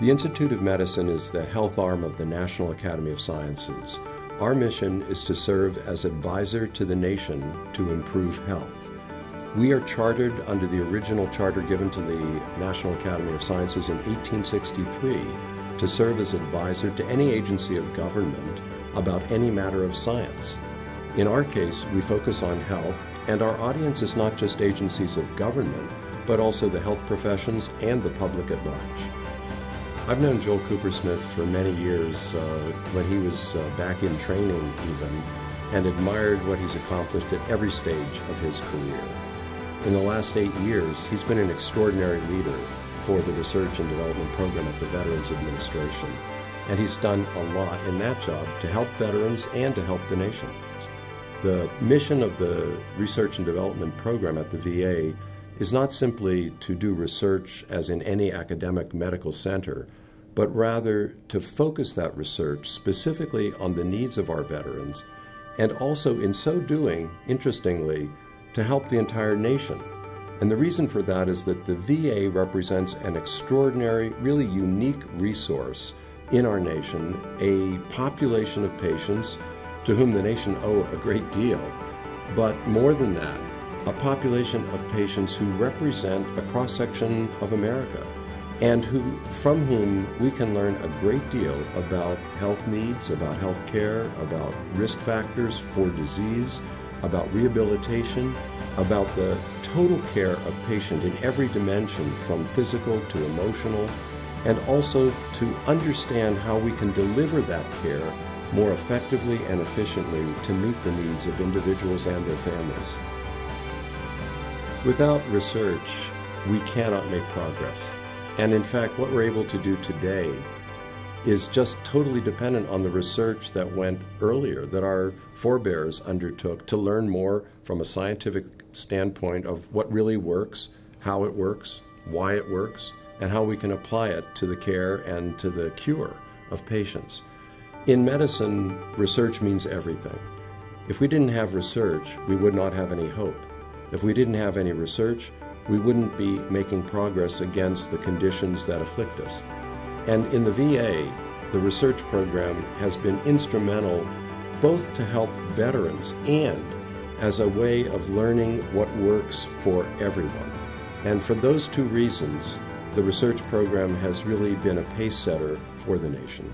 The Institute of Medicine is the health arm of the National Academy of Sciences. Our mission is to serve as advisor to the nation to improve health. We are chartered under the original charter given to the National Academy of Sciences in 1863 to serve as advisor to any agency of government about any matter of science. In our case, we focus on health, and our audience is not just agencies of government, but also the health professions and the public at large. I've known Joel Kupersmith for many years uh, when he was uh, back in training, even, and admired what he's accomplished at every stage of his career. In the last eight years, he's been an extraordinary leader for the research and development program at the Veterans Administration. And he's done a lot in that job to help veterans and to help the nation. The mission of the research and development program at the VA is not simply to do research as in any academic medical center, but rather to focus that research specifically on the needs of our veterans, and also in so doing, interestingly, to help the entire nation. And the reason for that is that the VA represents an extraordinary, really unique resource in our nation, a population of patients to whom the nation owe a great deal. But more than that, a population of patients who represent a cross section of America and who, from whom we can learn a great deal about health needs, about health care, about risk factors for disease, about rehabilitation, about the total care of patient in every dimension from physical to emotional, and also to understand how we can deliver that care more effectively and efficiently to meet the needs of individuals and their families. Without research, we cannot make progress. And in fact, what we're able to do today is just totally dependent on the research that went earlier, that our forebears undertook to learn more from a scientific standpoint of what really works, how it works, why it works, and how we can apply it to the care and to the cure of patients. In medicine, research means everything. If we didn't have research, we would not have any hope. If we didn't have any research, we wouldn't be making progress against the conditions that afflict us. And in the VA, the research program has been instrumental both to help veterans and as a way of learning what works for everyone. And for those two reasons, the research program has really been a pace setter for the nation.